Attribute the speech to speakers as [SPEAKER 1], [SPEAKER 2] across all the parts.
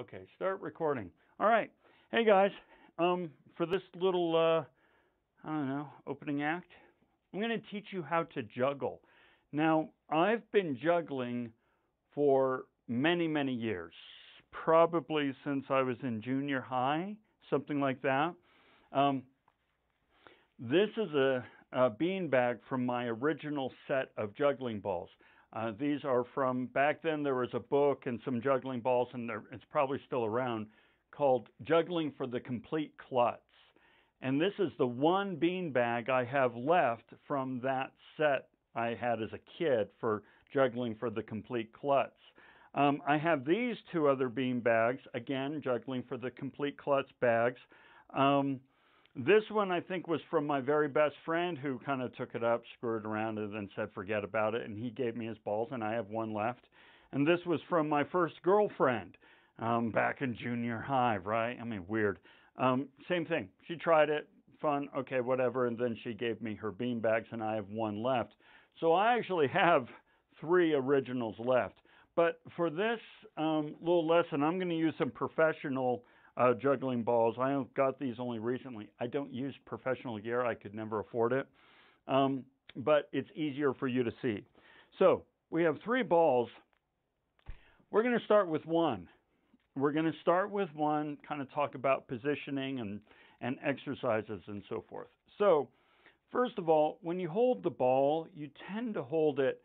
[SPEAKER 1] Okay, start recording. All right. Hey guys, um, for this little, uh, I don't know, opening act, I'm going to teach you how to juggle. Now, I've been juggling for many, many years, probably since I was in junior high, something like that. Um, this is a, a bean bag from my original set of juggling balls. Uh, these are from back then. There was a book and some juggling balls, and it's probably still around, called "Juggling for the Complete Klutz." And this is the one bean bag I have left from that set I had as a kid for juggling for the complete klutz. Um, I have these two other bean bags, again, juggling for the complete klutz bags. Um, this one I think was from my very best friend who kind of took it up, screwed around and said forget about it. And he gave me his balls, and I have one left. And this was from my first girlfriend um, back in junior high, right? I mean, weird. Um, same thing. She tried it, fun, okay, whatever. And then she gave me her bean bags, and I have one left. So I actually have three originals left. But for this um, little lesson, I'm going to use some professional uh, juggling balls. I got these only recently. I don't use professional gear. I could never afford it. Um, but it's easier for you to see. So we have three balls. We're going to start with one. We're going to start with one, kind of talk about positioning and, and exercises and so forth. So first of all, when you hold the ball, you tend to hold it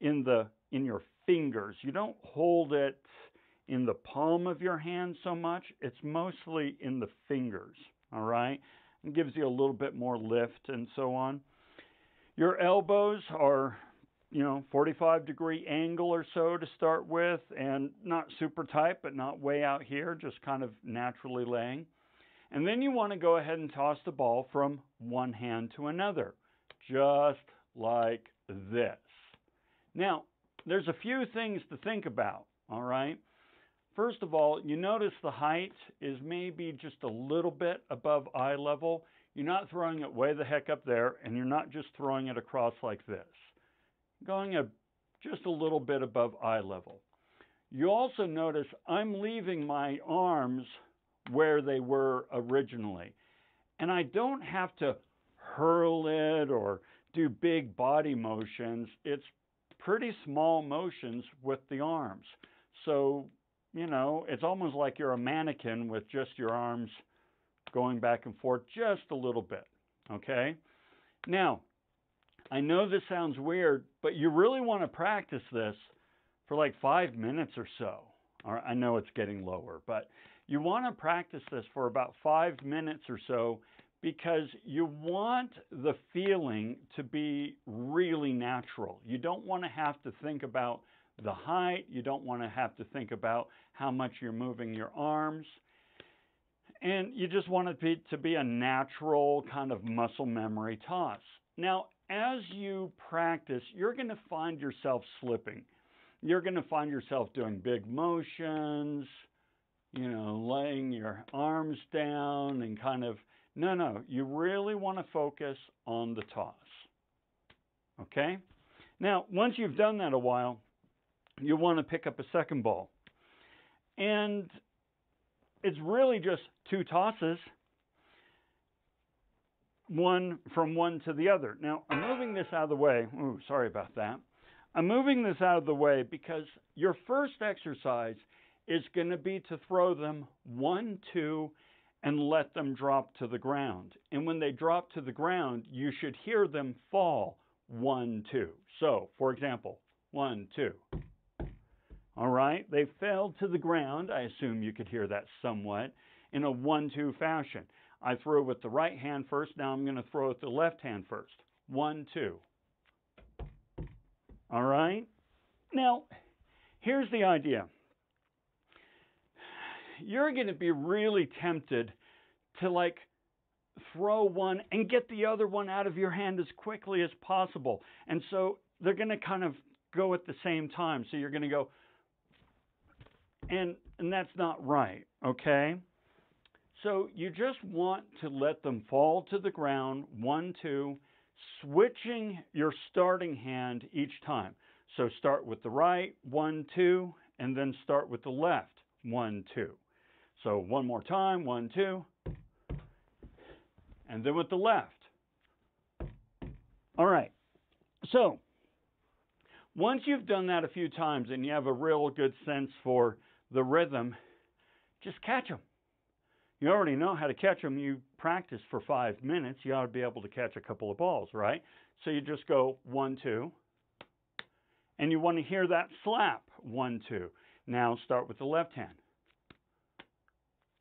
[SPEAKER 1] in the in your fingers. You don't hold it in the palm of your hand so much. It's mostly in the fingers, all right? It gives you a little bit more lift and so on. Your elbows are, you know, 45 degree angle or so to start with, and not super tight, but not way out here, just kind of naturally laying. And then you want to go ahead and toss the ball from one hand to another, just like this. Now, there's a few things to think about, all right? First of all, you notice the height is maybe just a little bit above eye level. You're not throwing it way the heck up there, and you're not just throwing it across like this. Going a, just a little bit above eye level. You also notice I'm leaving my arms where they were originally. And I don't have to hurl it or do big body motions. It's pretty small motions with the arms. So you know, it's almost like you're a mannequin with just your arms going back and forth just a little bit. Okay? Now, I know this sounds weird, but you really want to practice this for like five minutes or so. I know it's getting lower, but you want to practice this for about five minutes or so because you want the feeling to be really natural. You don't want to have to think about the height. You don't want to have to think about how much you're moving your arms. And you just want it to be, to be a natural kind of muscle memory toss. Now, as you practice, you're going to find yourself slipping. You're going to find yourself doing big motions, you know, laying your arms down and kind of, no, no, you really want to focus on the toss. Okay? Now, once you've done that a while, you want to pick up a second ball. And it's really just two tosses, one from one to the other. Now, I'm moving this out of the way. Ooh, sorry about that. I'm moving this out of the way because your first exercise is going to be to throw them one, two, and let them drop to the ground. And when they drop to the ground, you should hear them fall one, two. So, for example, one, two, all right, they fell to the ground. I assume you could hear that somewhat in a one two fashion. I threw with the right hand first. Now I'm going to throw with the left hand first. One, two. All right. Now, here's the idea. You're going to be really tempted to like throw one and get the other one out of your hand as quickly as possible. And so they're going to kind of go at the same time. So you're going to go and, and that's not right, okay? So you just want to let them fall to the ground, one, two, switching your starting hand each time. So start with the right, one, two, and then start with the left, one, two. So one more time, one, two. And then with the left. All right. So once you've done that a few times and you have a real good sense for the rhythm, just catch them. You already know how to catch them. You practice for five minutes. You ought to be able to catch a couple of balls, right? So you just go one, two. And you want to hear that slap, one, two. Now start with the left hand.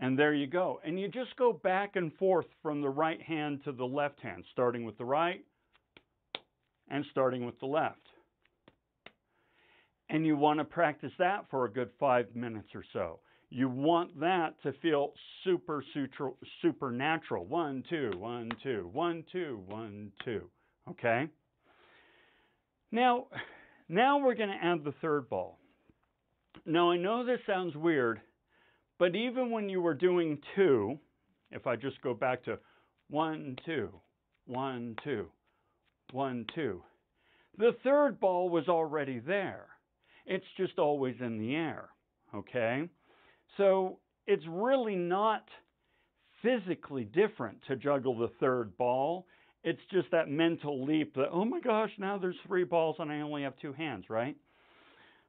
[SPEAKER 1] And there you go. And you just go back and forth from the right hand to the left hand, starting with the right and starting with the left. And you want to practice that for a good five minutes or so. You want that to feel super, super supernatural. One, two, one, two, one, two, one, two. Okay? Now, now we're going to add the third ball. Now, I know this sounds weird, but even when you were doing two, if I just go back to one, two, one, two, one, two, the third ball was already there. It's just always in the air. Okay? So it's really not physically different to juggle the third ball. It's just that mental leap that, oh my gosh, now there's three balls and I only have two hands, right?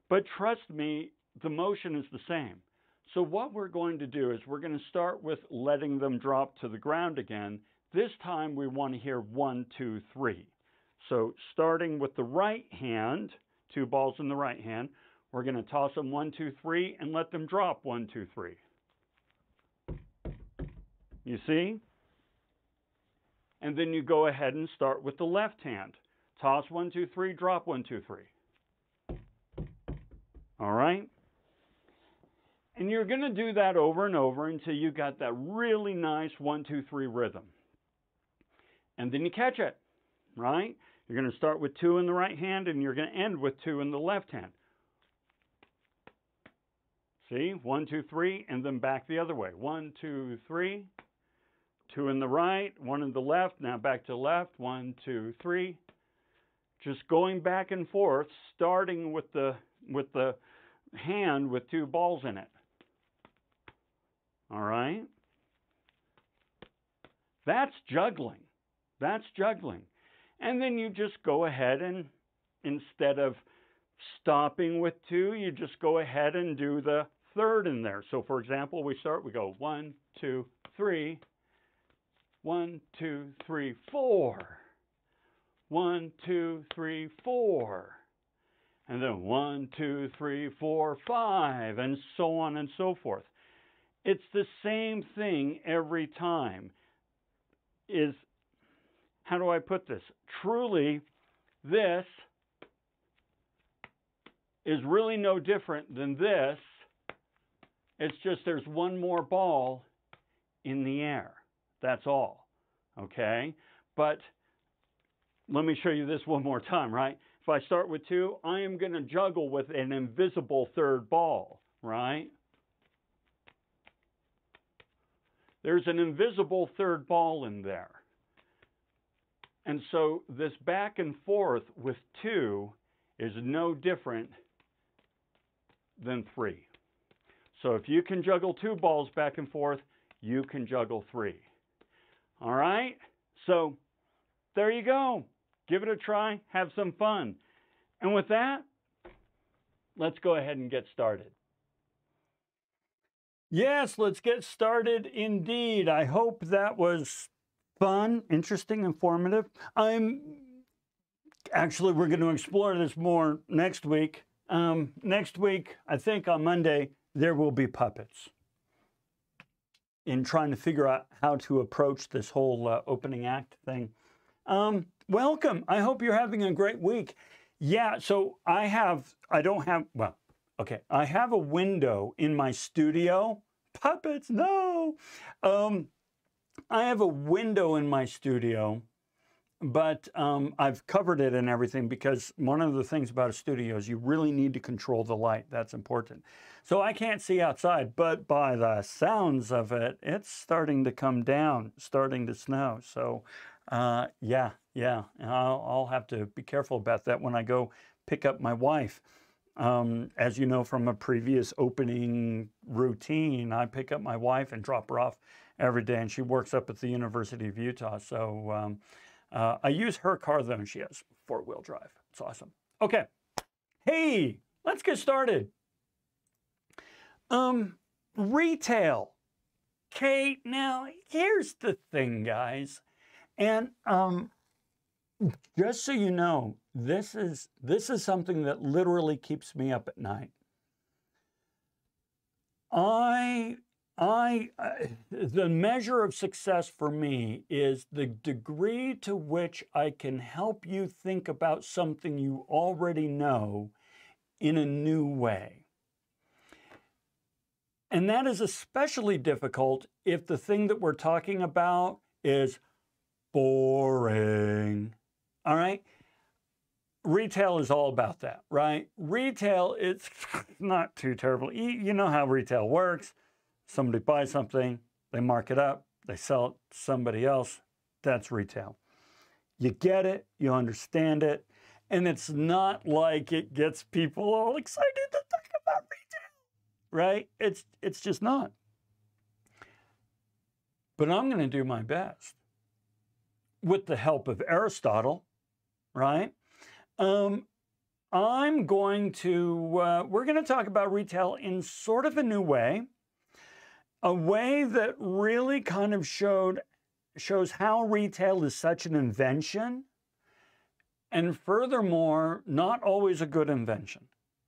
[SPEAKER 1] But trust me, the motion is the same. So what we're going to do is we're going to start with letting them drop to the ground again. This time we want to hear one, two, three. So starting with the right hand, two balls in the right hand, we're going to toss them one, two, three, and let them drop one, two, three. You see? And then you go ahead and start with the left hand. Toss one, two, three, drop one, two, three. All right? And you're going to do that over and over until you got that really nice one, two, three rhythm. And then you catch it, right? You're going to start with two in the right hand and you're going to end with two in the left hand. See, one, two, three, and then back the other way. One, two, three, two in the right, one in the left, now back to left, one, two, three. Just going back and forth, starting with the with the hand with two balls in it. All right? That's juggling. That's juggling. And then you just go ahead and instead of stopping with two, you just go ahead and do the third in there. So for example, we start, we go one, two, three, one, two, three, four, one, two, three, four, and then one, two, three, four, five, and so on and so forth. It's the same thing every time. Is how do I put this? Truly, this is really no different than this it's just there's one more ball in the air. That's all. Okay? But let me show you this one more time, right? If I start with two, I am going to juggle with an invisible third ball, right? There's an invisible third ball in there. And so this back and forth with two is no different than three. So if you can juggle two balls back and forth, you can juggle three. All right? So there you go. Give it a try. Have some fun. And with that, let's go ahead and get started. Yes, let's get started indeed. I hope that was fun, interesting, informative. I'm actually, we're going to explore this more next week. Um, next week, I think on Monday, there will be puppets in trying to figure out how to approach this whole uh, opening act thing. Um, welcome. I hope you're having a great week. Yeah, so I have, I don't have, well, okay, I have a window in my studio. Puppets, no. Um, I have a window in my studio but um, I've covered it and everything because one of the things about a studio is you really need to control the light. That's important. So I can't see outside, but by the sounds of it, it's starting to come down, starting to snow. So uh, yeah, yeah, I'll, I'll have to be careful about that when I go pick up my wife. Um, as you know from a previous opening routine, I pick up my wife and drop her off every day, and she works up at the University of Utah. So um, uh, I use her car though, and she has four wheel drive. It's awesome. Okay. Hey, let's get started. Um, retail. Kate, now here's the thing, guys. And um, just so you know, this is this is something that literally keeps me up at night. I I uh, the measure of success for me is the degree to which I can help you think about something you already know in a new way. And that is especially difficult if the thing that we're talking about is boring. All right? Retail is all about that, right? Retail, it's not too terrible. You know how retail works. Somebody buys something, they mark it up, they sell it to somebody else. That's retail. You get it, you understand it, and it's not like it gets people all excited to talk about retail, right? It's, it's just not. But I'm going to do my best with the help of Aristotle, right? Um, I'm going to, uh, we're going to talk about retail in sort of a new way, a way that really kind of showed, shows how retail is such an invention, and furthermore, not always a good invention,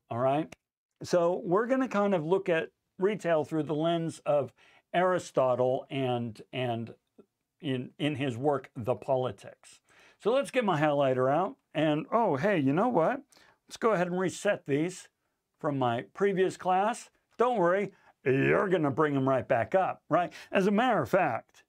[SPEAKER 1] all right? So we're going to kind of look at retail through the lens of Aristotle and and in in his work The Politics. So let's get my highlighter out and oh hey, you know what? Let's go ahead and reset these from my previous class. Don't worry, you're going to bring them right back up, right? As a matter of fact,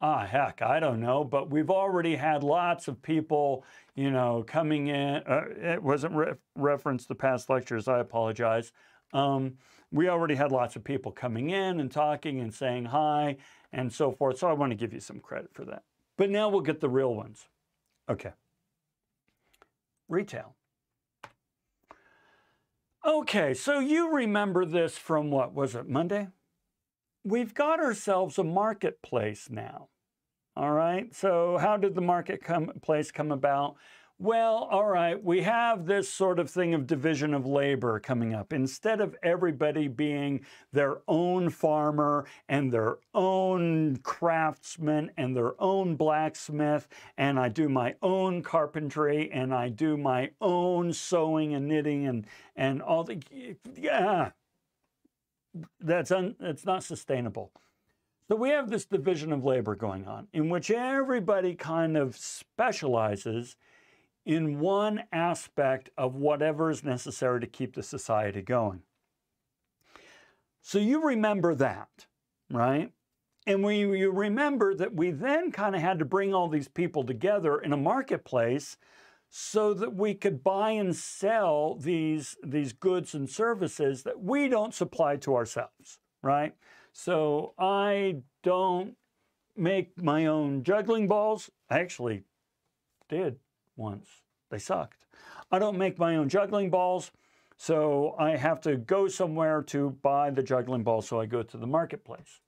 [SPEAKER 1] ah heck, I don't know, but we've already had lots of people you know, coming in. Uh, it wasn't re- referenced the past lectures. I apologize. Um, we already had lots of people coming in and talking and saying hi and so forth. So I want to give you some credit for that. But now we'll get the real ones. Okay. Retail. Okay, so you remember this from what was it, Monday? We've got ourselves a marketplace now. All right, so how did the marketplace come about? Well, all right, we have this sort of thing of division of labor coming up. Instead of everybody being their own farmer and their own craftsman and their own blacksmith, and I do my own carpentry and I do my own sewing and knitting and, and all the, yeah, that's, un, that's not sustainable. So we have this division of labor going on in which everybody kind of specializes in one aspect of whatever is necessary to keep the society going. So you remember that, right? And we, you remember that we then kind of had to bring all these people together in a marketplace so that we could buy and sell these, these goods and services that we don't supply to ourselves, right? So I don't make my own juggling balls. I actually did once. They sucked. I don't make my own juggling balls, so I have to go somewhere to buy the juggling balls, so I go to the marketplace.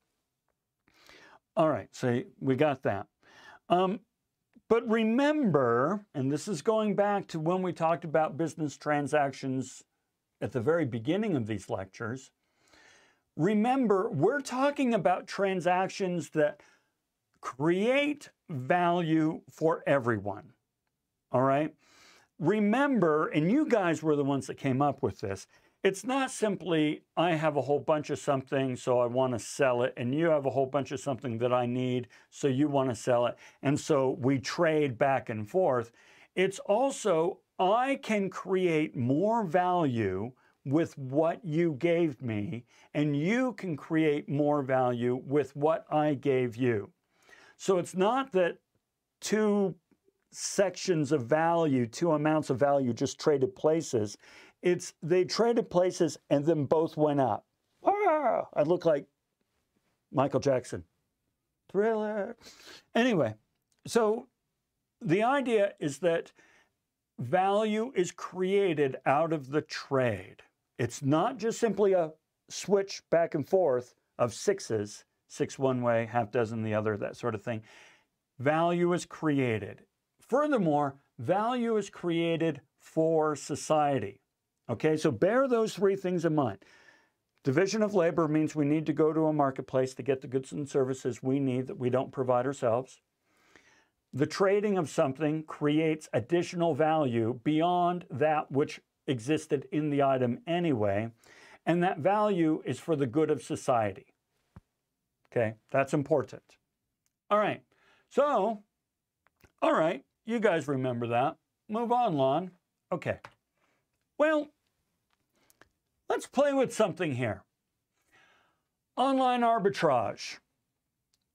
[SPEAKER 1] All right, so we got that. Um, but remember, and this is going back to when we talked about business transactions at the very beginning of these lectures, Remember, we're talking about transactions that create value for everyone. All right? Remember, and you guys were the ones that came up with this. It's not simply, I have a whole bunch of something, so I want to sell it, and you have a whole bunch of something that I need, so you want to sell it. And so we trade back and forth. It's also, I can create more value with what you gave me, and you can create more value with what I gave you. So it's not that two sections of value, two amounts of value just traded places. It's they traded places and then both went up. Ah, I look like Michael Jackson. Thriller. Anyway, so the idea is that value is created out of the trade. It's not just simply a switch back and forth of sixes, six one way, half dozen the other, that sort of thing. Value is created. Furthermore, value is created for society. Okay, so bear those three things in mind. Division of labor means we need to go to a marketplace to get the goods and services we need that we don't provide ourselves. The trading of something creates additional value beyond that which existed in the item anyway, and that value is for the good of society. Okay, that's important. All right, so, all right, you guys remember that. Move on, Lon. Okay. Well, let's play with something here. Online arbitrage.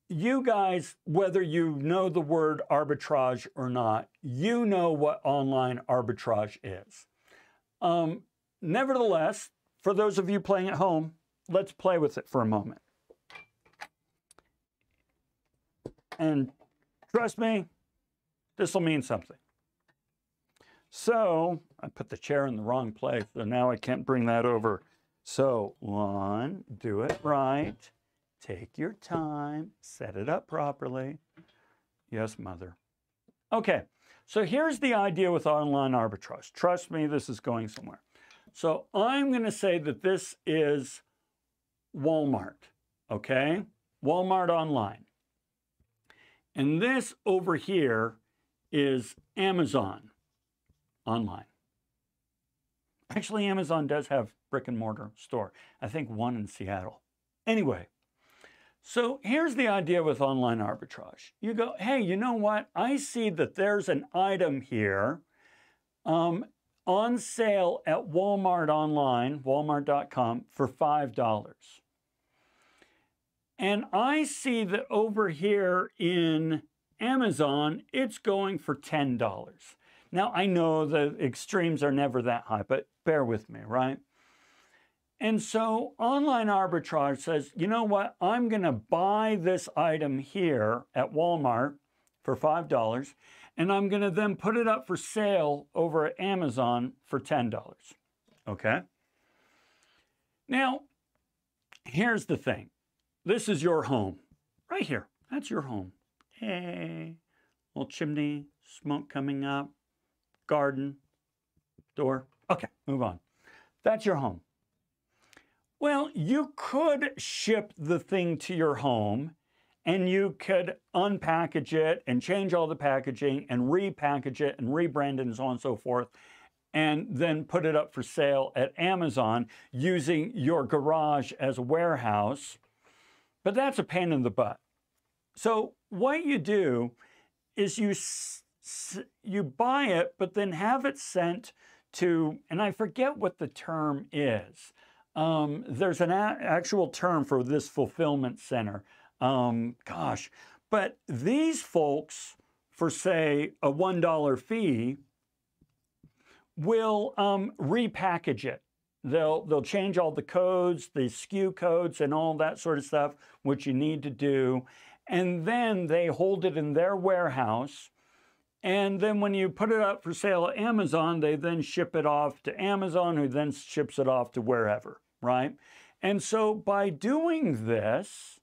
[SPEAKER 1] You guys, whether you know the word arbitrage or not, you know what online arbitrage is. Um, nevertheless, for those of you playing at home, let's play with it for a moment. And trust me, this will mean something. So I put the chair in the wrong place, so now I can't bring that over. So one, do it right. Take your time, set it up properly. Yes, mother. Okay, so here's the idea with online arbitrage. Trust me, this is going somewhere. So I'm going to say that this is Walmart, okay? Walmart online. And this over here is Amazon online. Actually, Amazon does have brick and mortar store. I think one in Seattle. Anyway, so here's the idea with online arbitrage. You go, hey, you know what? I see that there's an item here um, on sale at Walmart online, walmart.com, for $5. And I see that over here in Amazon, it's going for $10. Now, I know the extremes are never that high, but bear with me, right? And so online arbitrage says, you know what? I'm going to buy this item here at Walmart for $5, and I'm going to then put it up for sale over at Amazon for $10. Okay? Now, here's the thing this is your home, right here. That's your home. Hey, little chimney, smoke coming up, garden, door. Okay, move on. That's your home. Well, you could ship the thing to your home and you could unpackage it and change all the packaging and repackage it and rebrand it and so on and so forth and then put it up for sale at Amazon using your garage as a warehouse. But that's a pain in the butt. So what you do is you you buy it, but then have it sent to, and I forget what the term is. Um, there's an actual term for this fulfillment center. Um, gosh, but these folks, for say a $1 fee, will um, repackage it. They'll, they'll change all the codes, the SKU codes, and all that sort of stuff, which you need to do. And then they hold it in their warehouse and then when you put it up for sale at Amazon, they then ship it off to Amazon, who then ships it off to wherever, right? And so by doing this,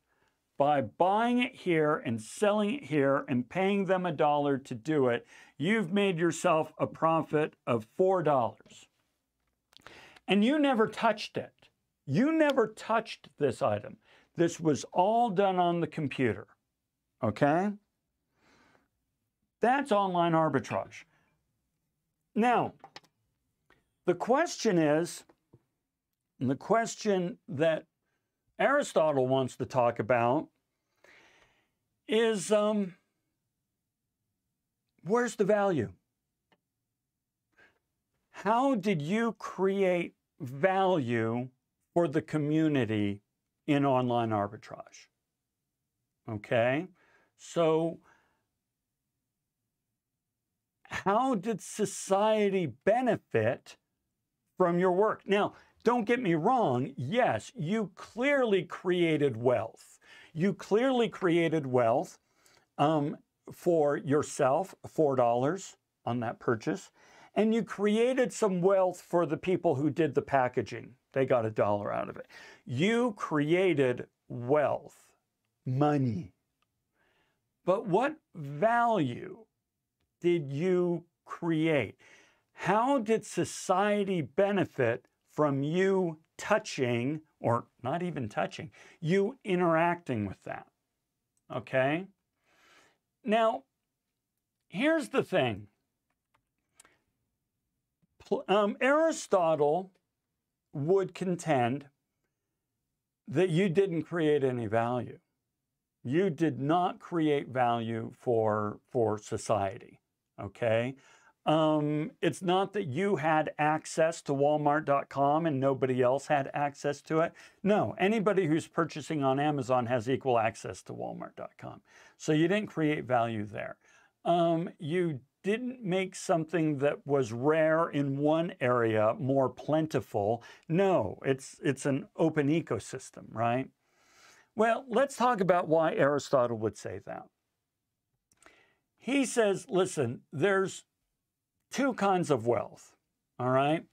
[SPEAKER 1] by buying it here and selling it here and paying them a dollar to do it, you've made yourself a profit of $4. And you never touched it. You never touched this item. This was all done on the computer. Okay? That's online arbitrage. Now, the question is, the question that Aristotle wants to talk about is um, where's the value? How did you create value for the community in online arbitrage? Okay, so how did society benefit from your work? Now, don't get me wrong. Yes, you clearly created wealth. You clearly created wealth um, for yourself, $4 on that purchase. and you created some wealth for the people who did the packaging. They got a dollar out of it. You created wealth, money. But what value did you create? How did society benefit from you touching, or not even touching, you interacting with that? Okay? Now, here's the thing um, Aristotle would contend that you didn't create any value. You did not create value for, for society, okay? Um, it's not that you had access to Walmart.com and nobody else had access to it. No, anybody who's purchasing on Amazon has equal access to Walmart.com. So you didn't create value there. Um, you didn't make something that was rare in one area more plentiful. No, it's, it's an open ecosystem, right? Well, let's talk about why Aristotle would say that. He says, listen, there's two kinds of wealth, all right?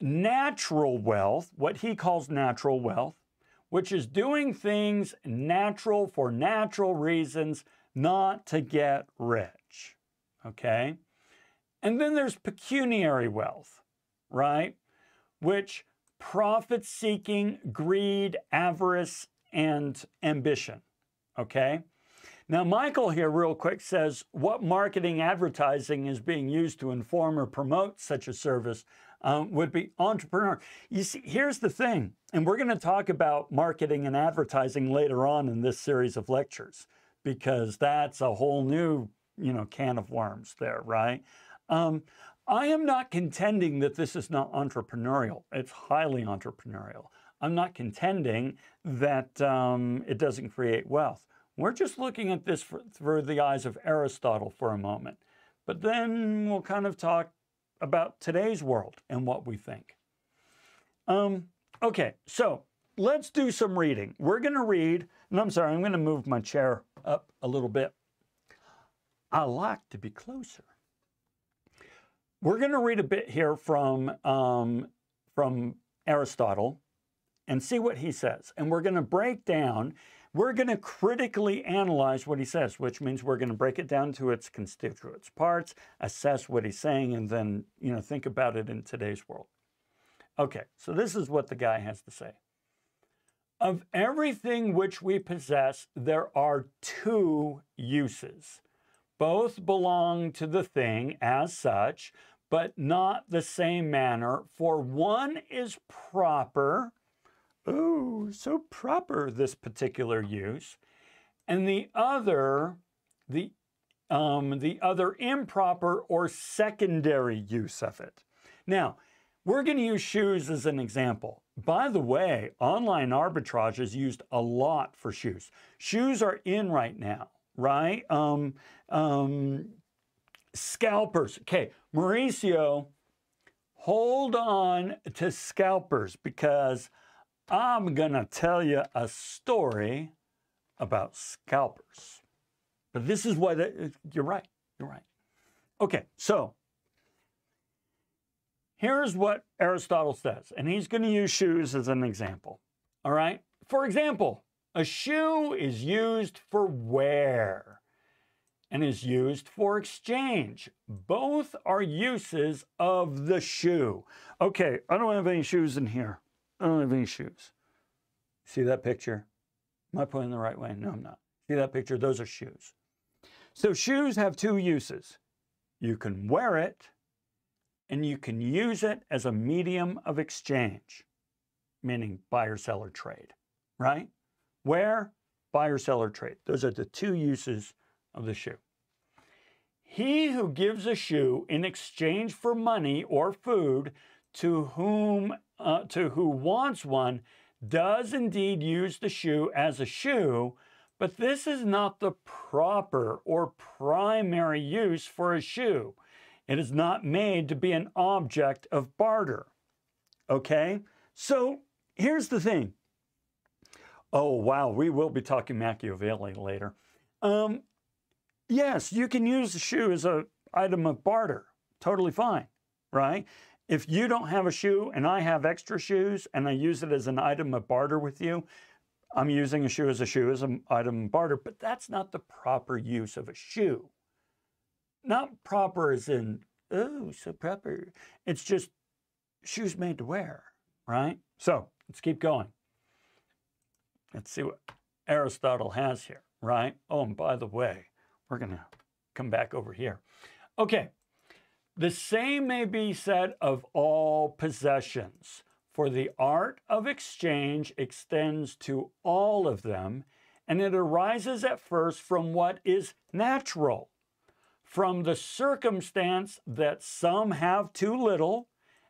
[SPEAKER 1] Natural wealth, what he calls natural wealth, which is doing things natural for natural reasons, not to get rich okay? And then there's pecuniary wealth, right? Which profit seeking, greed, avarice, and ambition, okay? Now, Michael here, real quick, says what marketing advertising is being used to inform or promote such a service um, would be entrepreneur. You see, here's the thing, and we're going to talk about marketing and advertising later on in this series of lectures because that's a whole new you know, can of worms there, right? Um, I am not contending that this is not entrepreneurial. It's highly entrepreneurial. I'm not contending that um, it doesn't create wealth. We're just looking at this for, through the eyes of Aristotle for a moment. But then we'll kind of talk about today's world and what we think. Um, okay, so let's do some reading. We're going to read, and I'm sorry, I'm going to move my chair up a little bit. I like to be closer. We're going to read a bit here from, um, from Aristotle and see what he says. And we're going to break down, we're going to critically analyze what he says, which means we're going to break it down to its constituent parts, assess what he's saying, and then, you know, think about it in today's world. Okay, so this is what the guy has to say. Of everything which we possess, there are two uses. Both belong to the thing as such, but not the same manner, for one is proper. Oh, so proper, this particular use. And the other, the, um, the other improper or secondary use of it. Now, we're going to use shoes as an example. By the way, online arbitrage is used a lot for shoes. Shoes are in right now right? Um, um, scalpers. Okay, Mauricio, hold on to scalpers because I'm going to tell you a story about scalpers. But this is what it, you're right. You're right. Okay, so here's what Aristotle says, and he's going to use shoes as an example. All right. For example, a shoe is used for wear and is used for exchange. Both are uses of the shoe. Okay, I don't have any shoes in here. I don't have any shoes. See that picture? Am I pointing the right way? No, I'm not. See that picture? Those are shoes. So shoes have two uses. You can wear it and you can use it as a medium of exchange, meaning buyer seller trade, right? Where? Buyer, seller, trade. Those are the two uses of the shoe. He who gives a shoe in exchange for money or food to whom uh, to who wants one does indeed use the shoe as a shoe, but this is not the proper or primary use for a shoe. It is not made to be an object of barter. Okay? So here's the thing Oh, wow. We will be talking Machiavelli later. Um, yes, you can use the shoe as an item of barter totally fine, right? If you don't have a shoe and I have extra shoes and I use it as an item of barter with you, I'm using a shoe as a shoe as an item of barter, but that's not the proper use of a shoe. Not proper as in, oh, so proper. It's just shoes made to wear, right? So let's keep going. Let's see what Aristotle has here, right? Oh, and by the way, we're going to come back over here. Okay, the same may be said of all possessions, for the art of exchange extends to all of them, and it arises at first from what is natural, from the circumstance that some have too little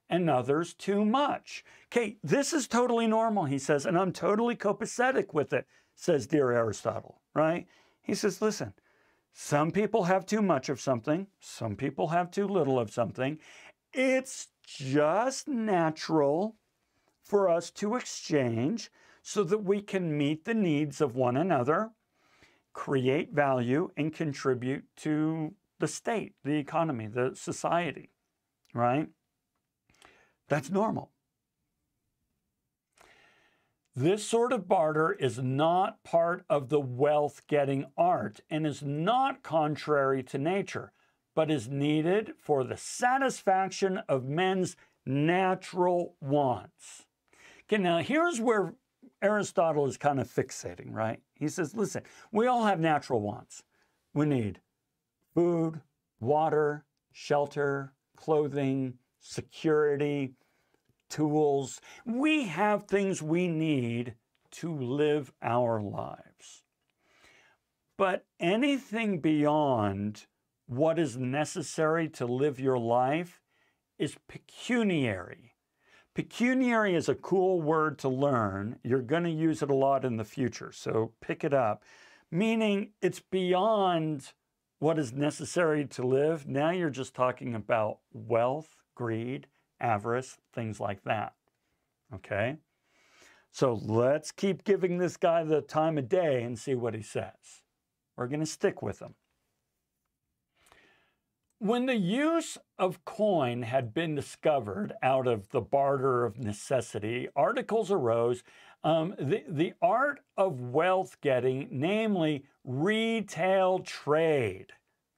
[SPEAKER 1] and others too much. Okay, this is totally normal, he says, and I'm totally copacetic with it, says dear Aristotle, right? He says, listen, some people have too much of something, some people have too little of something. It's just natural for us to exchange so that we can meet the needs of one another, create value, and contribute to the state, the economy, the society, right? That's normal. This sort of barter is not part of the wealth getting art and is not contrary to nature, but is needed for the satisfaction of men's natural wants. Okay, now here's where Aristotle is kind of fixating, right? He says, listen, we all have natural wants. We need food, water, shelter, clothing, security, tools. We have things we need to live our lives. But anything beyond what is necessary to live your life is pecuniary. Pecuniary is a cool word to learn. You're going to use it a lot in the future, so pick it up. Meaning it's beyond what is necessary to live. Now you're just talking about wealth, greed, avarice, things like that. Okay? So let's keep giving this guy the time of day and see what he says. We're going to stick with him. When the use of coin had been discovered out of the barter of necessity, articles arose. Um, the, the art of wealth getting, namely retail trade.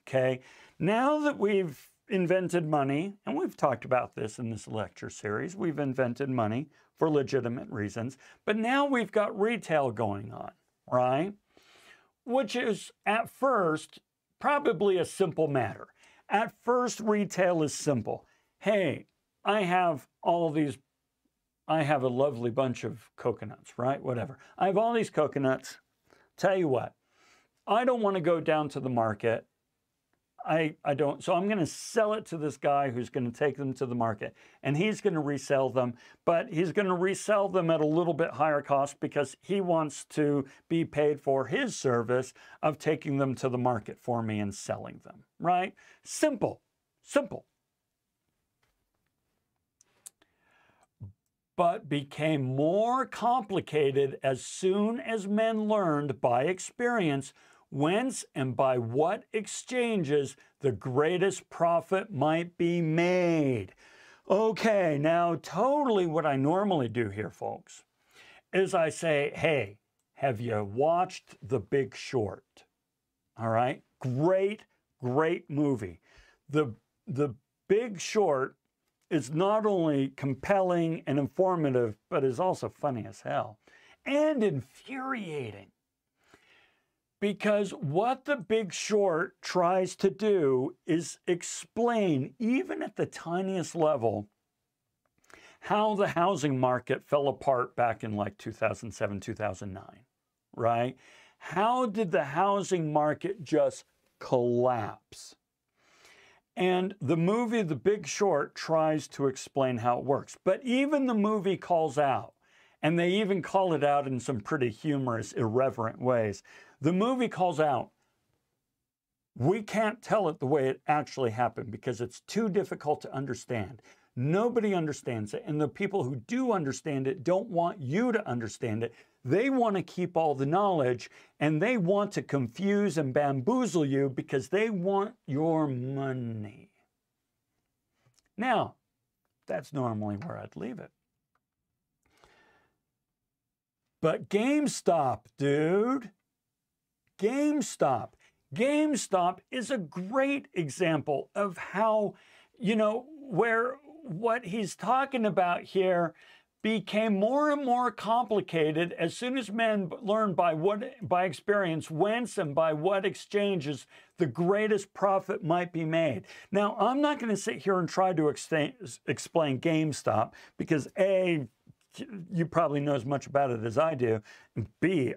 [SPEAKER 1] Okay, now that we've invented money, and we've talked about this in this lecture series. We've invented money for legitimate reasons, but now we've got retail going on, right? Which is at first probably a simple matter. At first, retail is simple. Hey, I have all these, I have a lovely bunch of coconuts, right? Whatever. I have all these coconuts. Tell you what, I don't want to go down to the market I, I don't. So I'm going to sell it to this guy who's going to take them to the market and he's going to resell them, but he's going to resell them at a little bit higher cost because he wants to be paid for his service of taking them to the market for me and selling them, right? Simple, simple. But became more complicated as soon as men learned by experience whence and by what exchanges the greatest profit might be made. Okay, now totally what I normally do here, folks, is I say, hey, have you watched The Big Short? All right, great, great movie. The, the Big Short is not only compelling and informative, but is also funny as hell and infuriating. Because what the big short tries to do is explain, even at the tiniest level, how the housing market fell apart back in like 2007, 2009, right? How did the housing market just collapse? And the movie The Big Short tries to explain how it works. But even the movie calls out, and they even call it out in some pretty humorous, irreverent ways. The movie calls out, we can't tell it the way it actually happened because it's too difficult to understand. Nobody understands it. And the people who do understand it don't want you to understand it. They want to keep all the knowledge and they want to confuse and bamboozle you because they want your money. Now, that's normally where I'd leave it. But GameStop, dude, GameStop. GameStop is a great example of how, you know, where what he's talking about here became more and more complicated as soon as men learned by what by experience whence and by what exchanges the greatest profit might be made. Now, I'm not going to sit here and try to explain GameStop because A, you probably know as much about it as I do. And we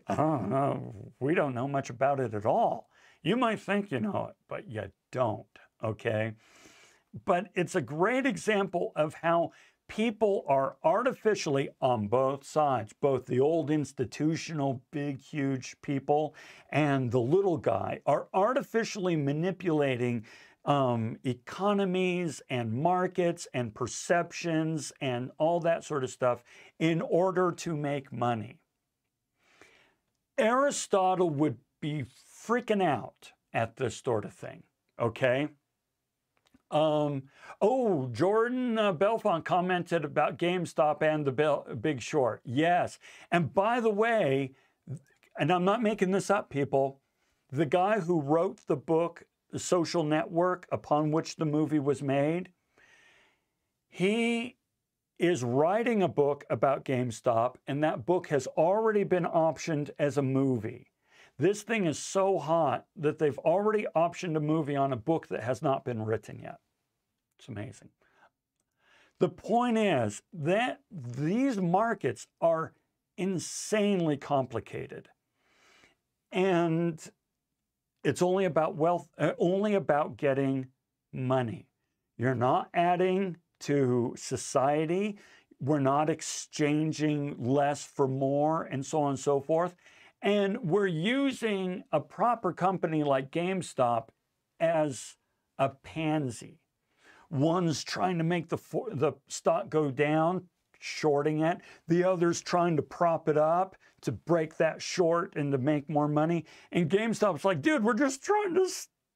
[SPEAKER 1] don't know much about it at all. You might think you know it, but you don't, okay? But it's a great example of how people are artificially on both sides, both the old institutional, big, huge people and the little guy are artificially manipulating um, economies and markets and perceptions and all that sort of stuff in order to make money. Aristotle would be freaking out at this sort of thing, okay? Um, oh, Jordan uh, Belfont commented about GameStop and the Big Short. Yes. And by the way, and I'm not making this up, people, the guy who wrote the book, The Social Network, upon which the movie was made, he is writing a book about GameStop, and that book has already been optioned as a movie. This thing is so hot that they've already optioned a movie on a book that has not been written yet. It's amazing. The point is that these markets are insanely complicated. And it's only about wealth, uh, only about getting money. You're not adding to society. We're not exchanging less for more and so on and so forth. And we're using a proper company like GameStop as a pansy. One's trying to make the, the stock go down, shorting it. The other's trying to prop it up to break that short and to make more money. And GameStop's like, dude, we're just trying to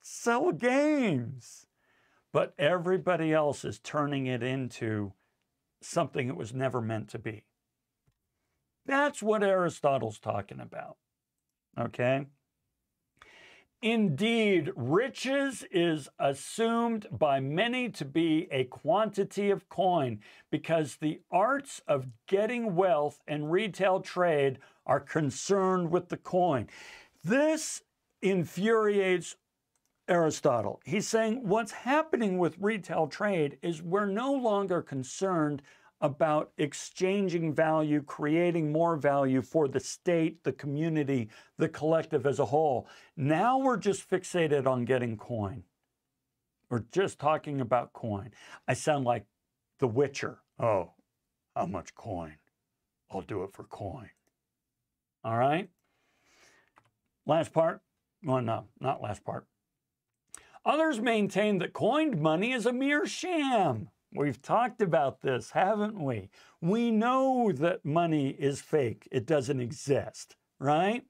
[SPEAKER 1] sell games. But everybody else is turning it into something it was never meant to be. That's what Aristotle's talking about. Okay? Indeed, riches is assumed by many to be a quantity of coin because the arts of getting wealth and retail trade are concerned with the coin. This infuriates Aristotle. He's saying what's happening with retail trade is we're no longer concerned about exchanging value, creating more value for the state, the community, the collective as a whole. Now we're just fixated on getting coin. We're just talking about coin. I sound like the Witcher. Oh, how much coin? I'll do it for coin. All right? Last part. Well, no, not last part. Others maintain that coined money is a mere sham. We've talked about this, haven't we? We know that money is fake, it doesn't exist, right?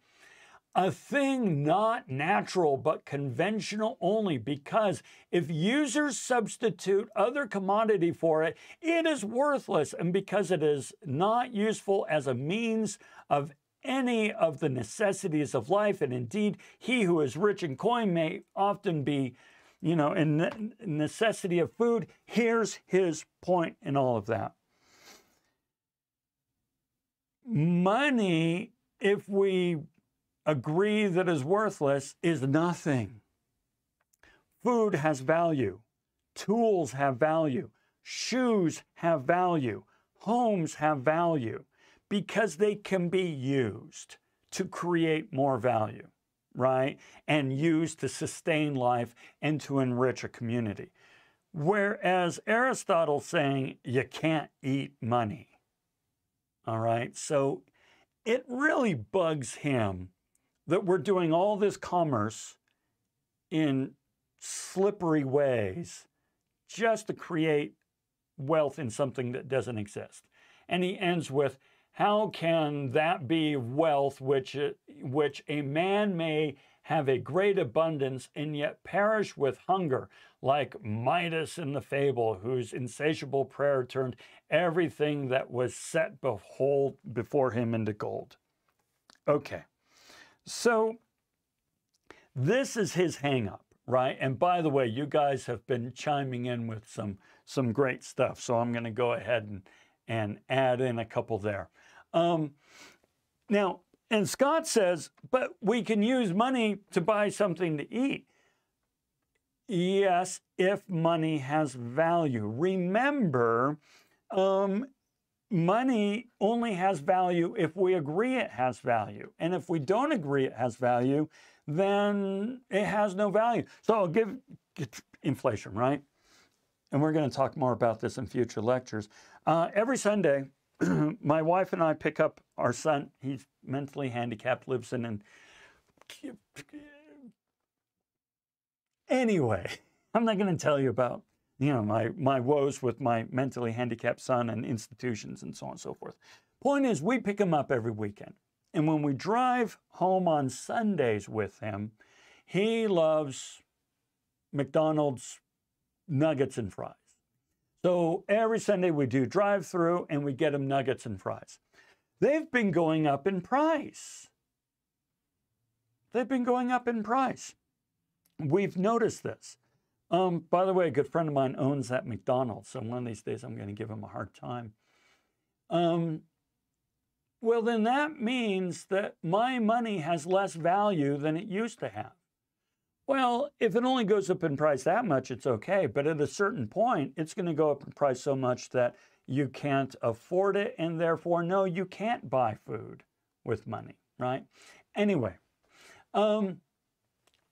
[SPEAKER 1] A thing not natural but conventional only because if users substitute other commodity for it, it is worthless. And because it is not useful as a means of any of the necessities of life, and indeed, he who is rich in coin may often be you know, and necessity of food. Here's his point in all of that. Money, if we agree that is worthless, is nothing. Food has value. Tools have value. Shoes have value. Homes have value because they can be used to create more value right? And used to sustain life and to enrich a community. Whereas Aristotle's saying you can't eat money. All right. So it really bugs him that we're doing all this commerce in slippery ways just to create wealth in something that doesn't exist. And he ends with how can that be wealth which, uh, which a man may have a great abundance and yet perish with hunger, like Midas in the fable, whose insatiable prayer turned everything that was set behold before him into gold. Okay, so this is his hangup, right? And by the way, you guys have been chiming in with some some great stuff, so I'm going to go ahead and and add in a couple there. Um, now, and Scott says, but we can use money to buy something to eat. Yes, if money has value. Remember, um, money only has value if we agree it has value. And if we don't agree it has value, then it has no value. So I'll give inflation, right? And we're going to talk more about this in future lectures. Uh, every Sunday, my wife and I pick up our son. He's mentally handicapped, lives in an. Anyway, I'm not going to tell you about you know my my woes with my mentally handicapped son and institutions and so on and so forth. Point is, we pick him up every weekend, and when we drive home on Sundays with him, he loves McDonald's nuggets and fries. So every Sunday we do drive through and we get them nuggets and fries. They've been going up in price. They've been going up in price. We've noticed this. Um, by the way, a good friend of mine owns that McDonald's, so one of these days I'm going to give him a hard time. Um, well, then that means that my money has less value than it used to have. Well, if it only goes up in price that much, it's okay. But at a certain point, it's going to go up in price so much that you can't afford it. And therefore, no, you can't buy food with money, right? Anyway, um,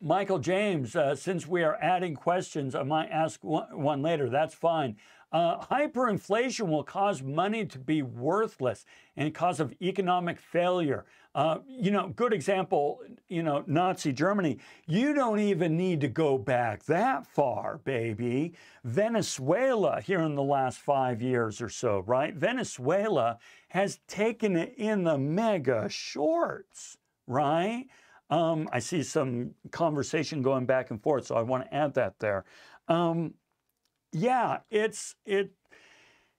[SPEAKER 1] Michael James, uh, since we are adding questions, I might ask one, one later. That's fine. Uh, hyperinflation will cause money to be worthless and cause of economic failure. Uh, you know, good example, you know, Nazi Germany. You don't even need to go back that far, baby. Venezuela, here in the last five years or so, right? Venezuela has taken it in the mega shorts, right? Um, I see some conversation going back and forth, so I want to add that there. Um, yeah, it's it.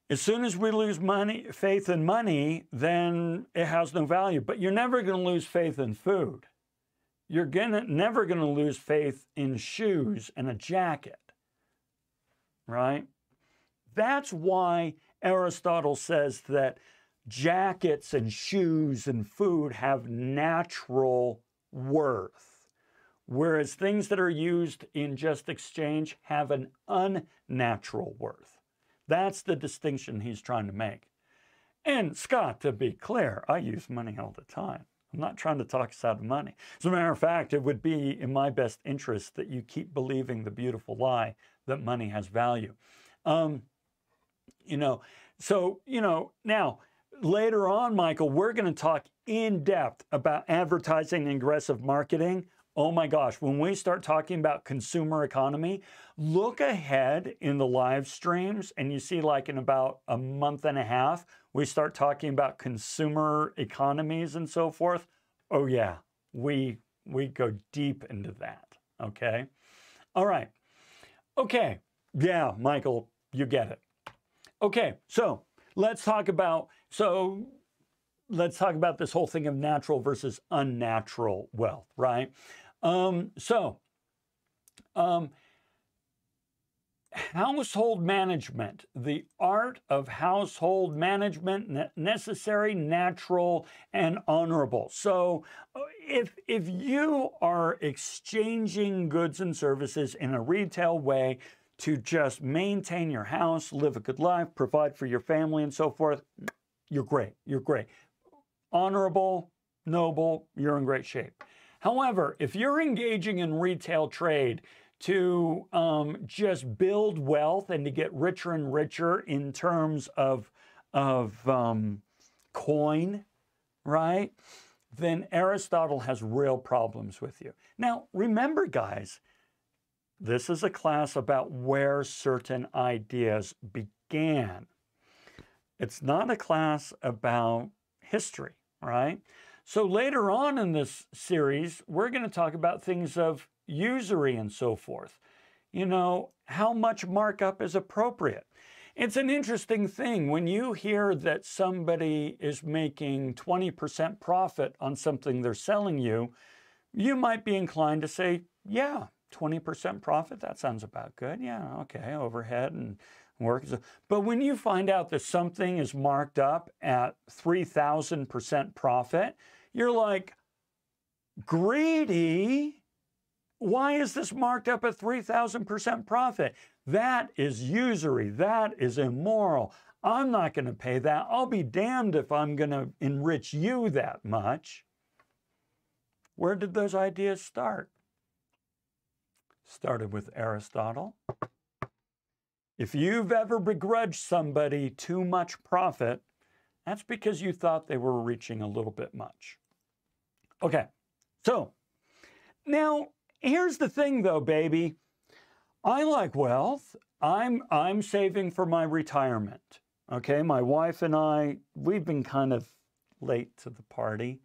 [SPEAKER 1] As soon as we lose money, faith in money, then it has no value. But you're never going to lose faith in food. You're gonna never going to lose faith in shoes and a jacket, right? That's why Aristotle says that jackets and shoes and food have natural worth whereas things that are used in just exchange have an unnatural worth. That's the distinction he's trying to make. And Scott, to be clear, I use money all the time. I'm not trying to talk us out of money. As a matter of fact, it would be in my best interest that you keep believing the beautiful lie that money has value. Um, you know, so, you know, now later on, Michael, we're going to talk in depth about advertising and aggressive marketing. Oh my gosh, when we start talking about consumer economy, look ahead in the live streams and you see like in about a month and a half, we start talking about consumer economies and so forth. Oh yeah, we we go deep into that, okay? All right. Okay. Yeah, Michael, you get it. Okay, so let's talk about so let's talk about this whole thing of natural versus unnatural wealth, right? Um, so, um, household management, the art of household management, necessary, natural, and honorable. So, uh, if if you are exchanging goods and services in a retail way to just maintain your house, live a good life, provide for your family, and so forth, you're great. You're great. Honorable, noble, you're in great shape. However, if you're engaging in retail trade to um, just build wealth and to get richer and richer in terms of, of um, coin, right? Then Aristotle has real problems with you. Now, remember, guys, this is a class about where certain ideas began. It's not a class about history, right? So later on in this series, we're going to talk about things of usury and so forth. You know, how much markup is appropriate. It's an interesting thing when you hear that somebody is making 20% profit on something they're selling you, you might be inclined to say, yeah, 20% profit, that sounds about good. Yeah, okay, overhead and work. But when you find out that something is marked up at 3,000% profit, you're like, greedy? Why is this marked up at 3,000% profit? That is usury. That is immoral. I'm not going to pay that. I'll be damned if I'm going to enrich you that much. Where did those ideas start? Started with Aristotle. If you've ever begrudged somebody too much profit, that's because you thought they were reaching a little bit much. Okay, so now here's the thing though, baby. I like wealth. I'm I'm saving for my retirement. Okay, my wife and I, we've been kind of late to the party.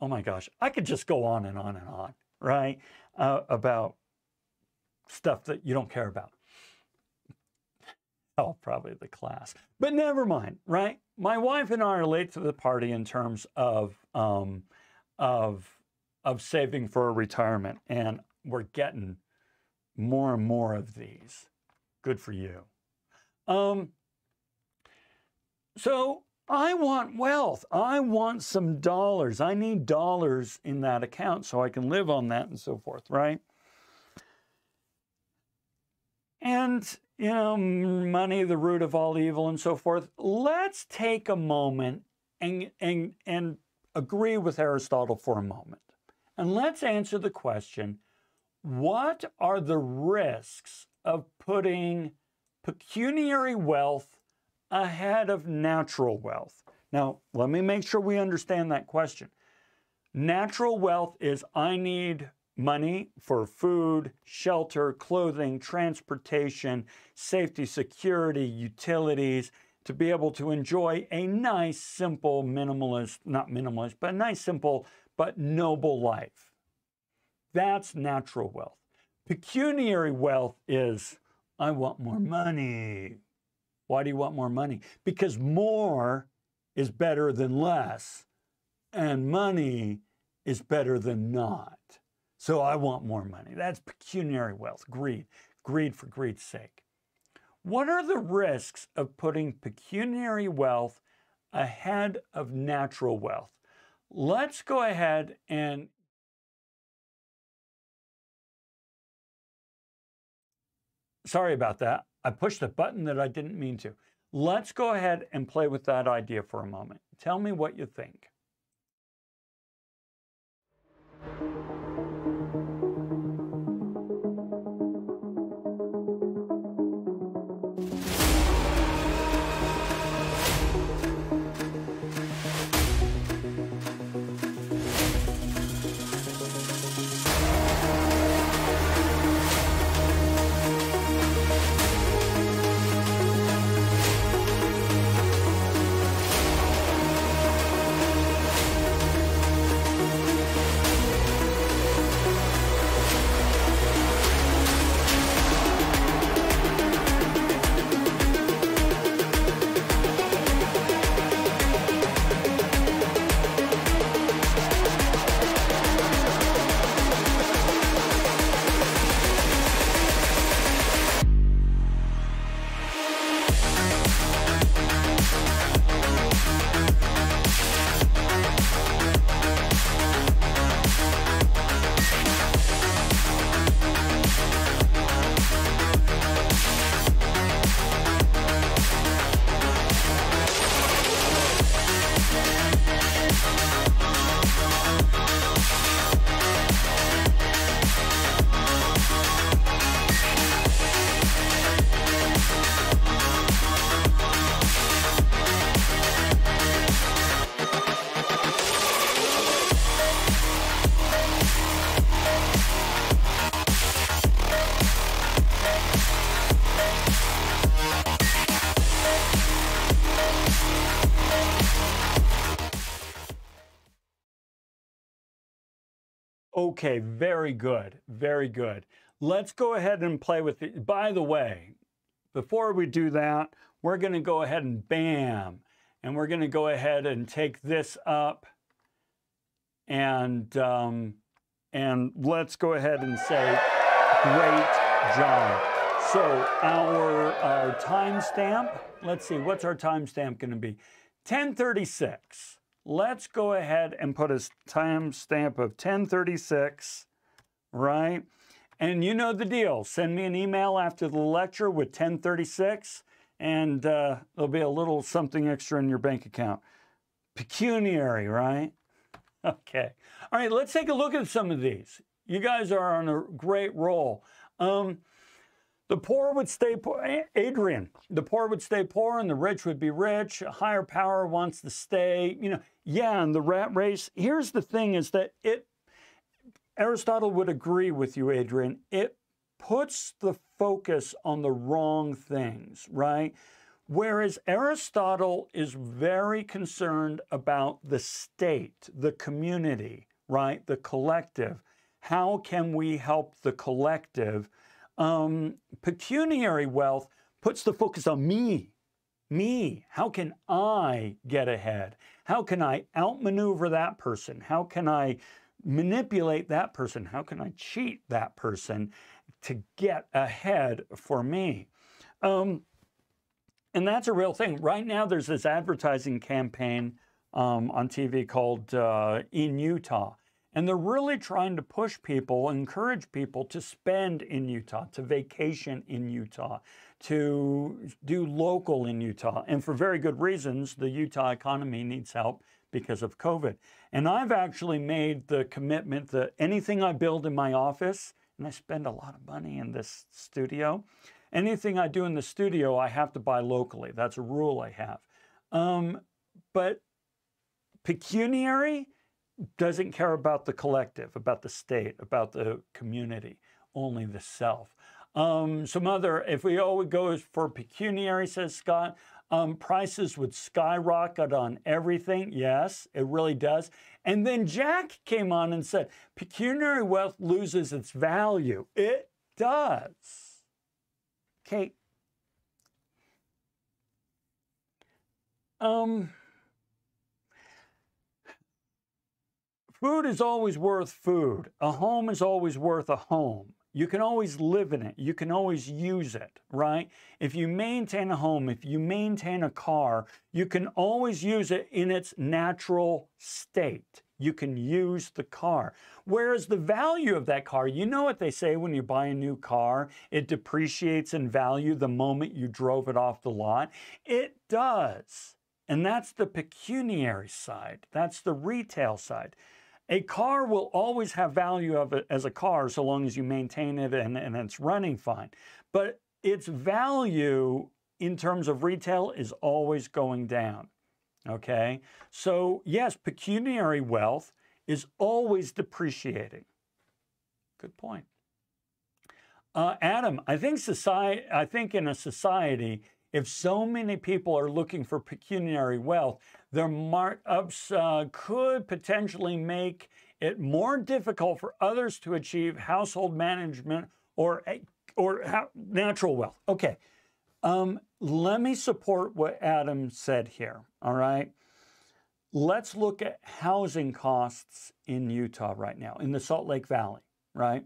[SPEAKER 1] Oh my gosh, I could just go on and on and on, right? Uh, about stuff that you don't care about. Oh, probably the class. But never mind, right? My wife and I are late to the party in terms of um, of of saving for a retirement, and we're getting more and more of these. Good for you. Um, so I want wealth. I want some dollars. I need dollars in that account so I can live on that and so forth, right? And you know, money, the root of all evil, and so forth. Let's take a moment and, and, and agree with Aristotle for a moment. And let's answer the question what are the risks of putting pecuniary wealth ahead of natural wealth? Now, let me make sure we understand that question. Natural wealth is I need money for food, shelter, clothing, transportation, safety, security, utilities, to be able to enjoy a nice, simple, minimalist, not minimalist, but a nice, simple, but noble life. That's natural wealth. Pecuniary wealth is I want more money. Why do you want more money? Because more is better than less, and money is better than not. So I want more money. That's pecuniary wealth, greed, greed for greed's sake. What are the risks of putting pecuniary wealth ahead of natural wealth? Let's go ahead and Sorry about that. I pushed a button that I didn't mean to. Let's go ahead and play with that idea for a moment. Tell me what you think. Okay, very good. Very good. Let's go ahead and play with it. By the way, before we do that, we're going to go ahead and bam. And we're going to go ahead and take this up and um, and let's go ahead and say great job. So our, our timestamp, let's see, what's our timestamp going to be? 1036. Let's go ahead and put a timestamp of 1036, right? And you know the deal. Send me an email after the lecture with 1036, and uh, there'll be a little something extra in your bank account. Pecuniary, right? Okay. All right, let's take a look at some of these. You guys are on a great roll. Um, the poor would stay poor. Adrian, the poor would stay poor and the rich would be rich. A higher power wants to stay. You know, yeah, and the rat race. Here's the thing is that it, Aristotle would agree with you, Adrian. It puts the focus on the wrong things, right? Whereas Aristotle is very concerned about the state, the community, right? The collective. How can we help the collective? Um, pecuniary wealth puts the focus on me. Me. How can I get ahead? How can I outmaneuver that person? How can I manipulate that person? How can I cheat that person to get ahead for me? Um, and that's a real thing. Right now, there's this advertising campaign um, on TV called uh, In Utah. And they're really trying to push people, encourage people to spend in Utah, to vacation in Utah, to do local in Utah. And for very good reasons, the Utah economy needs help because of COVID. And I've actually made the commitment that anything I build in my office, and I spend a lot of money in this studio, Anything I do in the studio, I have to buy locally. That's a rule I have. Um, but pecuniary doesn't care about the collective, about the state, about the community, only the self. Um, some other, if we always go for pecuniary, says Scott, um, prices would skyrocket on everything. Yes, it really does. And then Jack came on and said, pecuniary wealth loses its value. It does. Okay. Um, food is always worth food. A home is always worth a home. You can always live in it. You can always use it, right? If you maintain a home, if you maintain a car, you can always use it in its natural state you can use the car. Whereas the value of that car, you know what they say when you buy a new car, it depreciates in value the moment you drove it off the lot. It does. And that's the pecuniary side, that's the retail side. A car will always have value of it as a car so long as you maintain it and, and it's running fine. But its value in terms of retail is always going down. Okay, so yes, pecuniary wealth is always depreciating. Good point. Uh, Adam, I think society. I think in a society, if so many people are looking for pecuniary wealth, their markups uh, could potentially make it more difficult for others to achieve household management or or natural wealth. Okay, um, let me support what Adam said here, all right? Let's look at housing costs in Utah right now, in the Salt Lake Valley, right?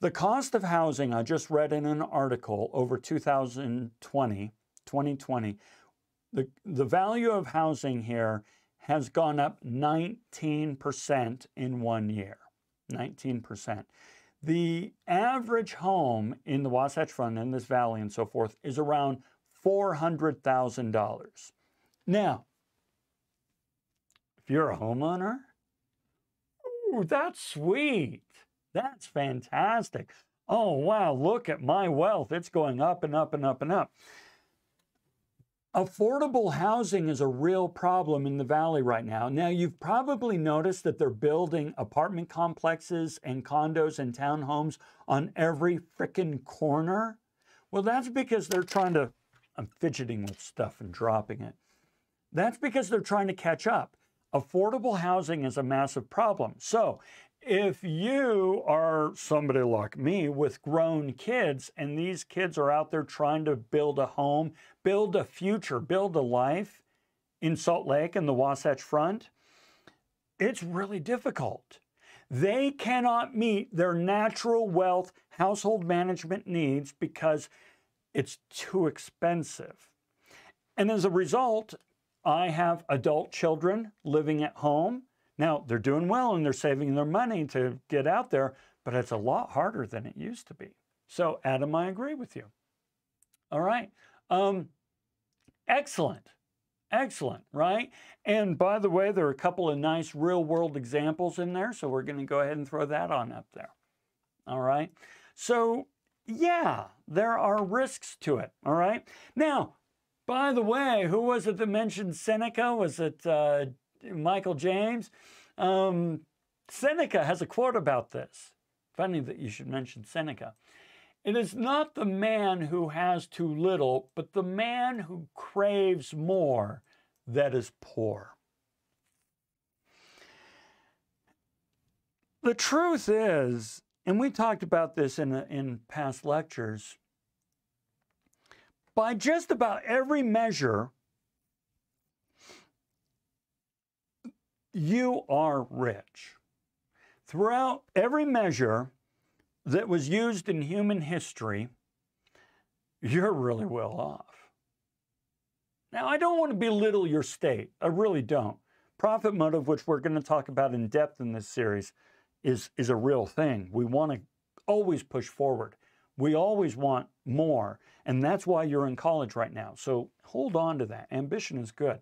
[SPEAKER 1] The cost of housing, I just read in an article over 2020, 2020, the, the value of housing here has gone up 19% in one year. 19%. The average home in the Wasatch Front, in this valley and so forth, is around $400,000. Now, if you're a homeowner, ooh, that's sweet. That's fantastic. Oh, wow, look at my wealth. It's going up and up and up and up. Affordable housing is a real problem in the valley right now. Now, you've probably noticed that they're building apartment complexes and condos and townhomes on every frickin' corner. Well, that's because they're trying to, I'm fidgeting with stuff and dropping it. That's because they're trying to catch up. Affordable housing is a massive problem. So, if you are somebody like me with grown kids and these kids are out there trying to build a home, build a future, build a life in Salt Lake and the Wasatch Front, it's really difficult. They cannot meet their natural wealth household management needs because it's too expensive. And as a result, I have adult children living at home. Now, they're doing well and they're saving their money to get out there, but it's a lot harder than it used to be. So, Adam, I agree with you. All right. Um, excellent. Excellent, right? And by the way, there are a couple of nice real world examples in there, so we're going to go ahead and throw that on up there. All right. So, yeah, there are risks to it. All right. Now, by the way, who was it that mentioned Seneca? Was it uh, Michael James? Um, Seneca has a quote about this. Funny that you should mention Seneca. It is not the man who has too little, but the man who craves more that is poor. The truth is, and we talked about this in, in past lectures, by just about every measure, you are rich. Throughout every measure that was used in human history, you're really well off. Now, I don't want to belittle your state. I really don't. Profit motive, which we're going to talk about in depth in this series, is, is a real thing. We want to always push forward. We always want more. And that's why you're in college right now. So hold on to that. Ambition is good.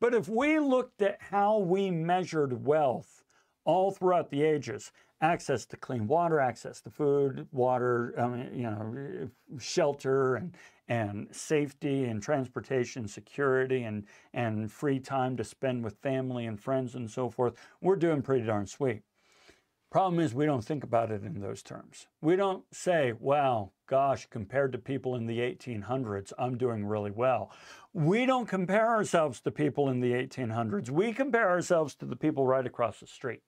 [SPEAKER 1] But if we looked at how we measured wealth all throughout the ages, access to clean water, access to food, water, I mean, you know, shelter and, and safety and transportation security and, and free time to spend with family and friends and so forth, we're doing pretty darn sweet. Problem is, we don't think about it in those terms. We don't say, wow, gosh, compared to people in the 1800s, I'm doing really well. We don't compare ourselves to people in the 1800s. We compare ourselves to the people right across the street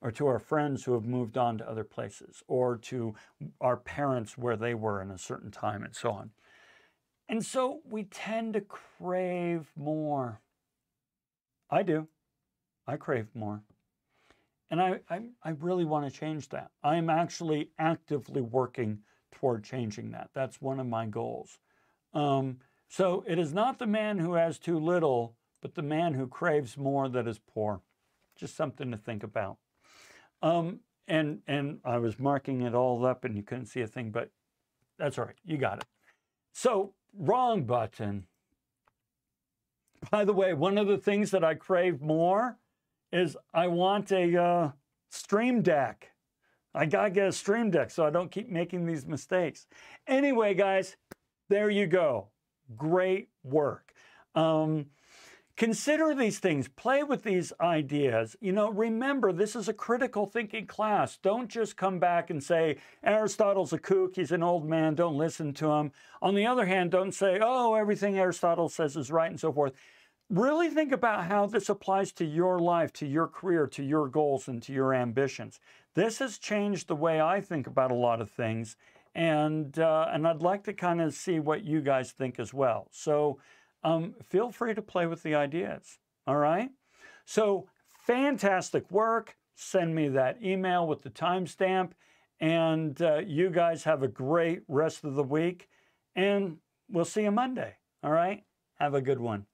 [SPEAKER 1] or to our friends who have moved on to other places or to our parents where they were in a certain time and so on. And so we tend to crave more. I do. I crave more. And I, I, I really want to change that. I'm actually actively working toward changing that. That's one of my goals. Um, so it is not the man who has too little, but the man who craves more that is poor. Just something to think about. Um, and and I was marking it all up, and you couldn't see a thing, but that's all right. You got it. So wrong button. By the way, one of the things that I crave more is I want a uh, Stream Deck. I gotta get a Stream Deck so I don't keep making these mistakes. Anyway, guys, there you go. Great work. Um, consider these things, play with these ideas. You know, remember, this is a critical thinking class. Don't just come back and say, Aristotle's a kook, he's an old man, don't listen to him. On the other hand, don't say, oh, everything Aristotle says is right and so forth really think about how this applies to your life, to your career, to your goals, and to your ambitions. This has changed the way I think about a lot of things, and uh, and I'd like to kind of see what you guys think as well. So um, feel free to play with the ideas. All right. So fantastic work. Send me that email with the timestamp, and uh, you guys have a great rest of the week, and we'll see you Monday. All right. Have a good one.